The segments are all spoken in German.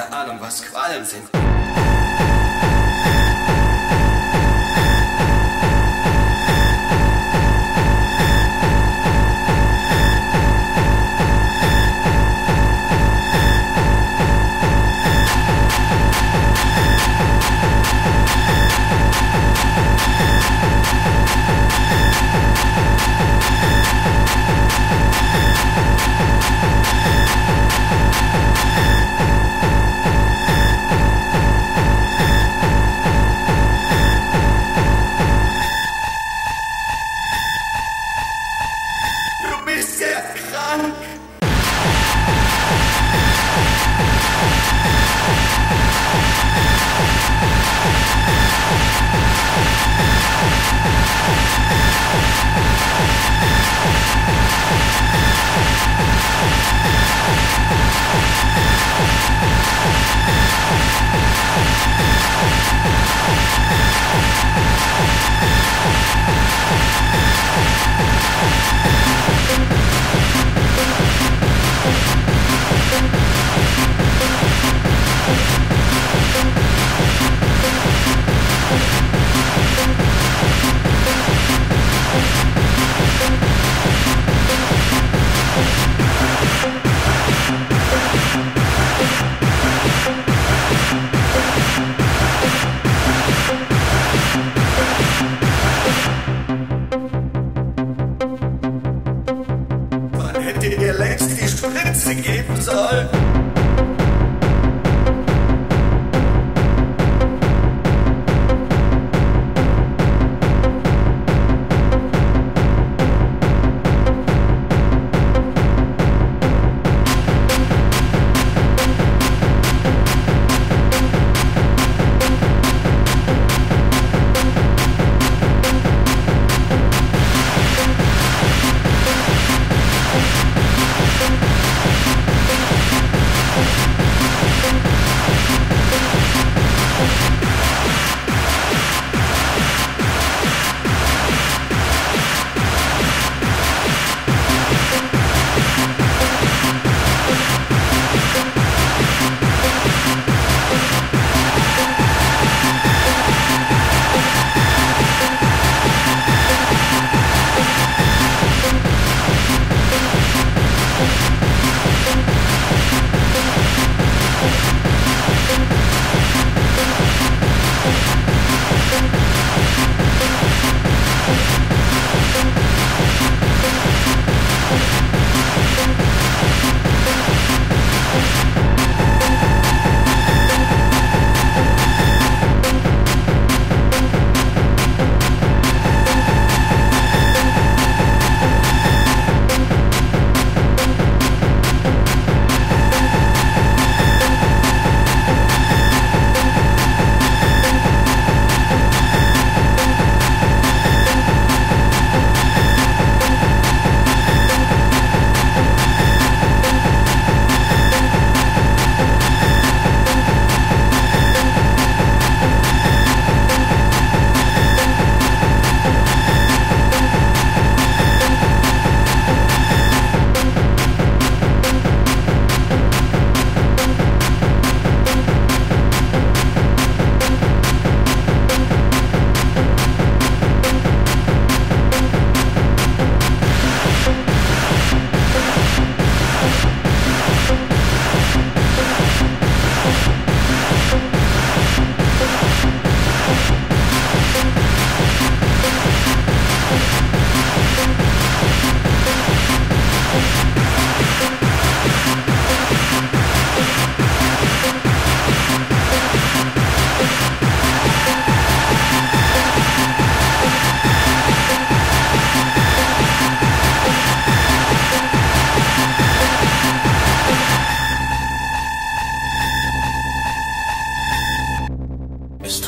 keine Ahnung, was Qualen sind. dark die Spritze geben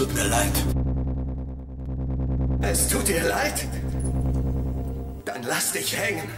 tut mir leid. Es tut dir leid? Dann lass dich hängen.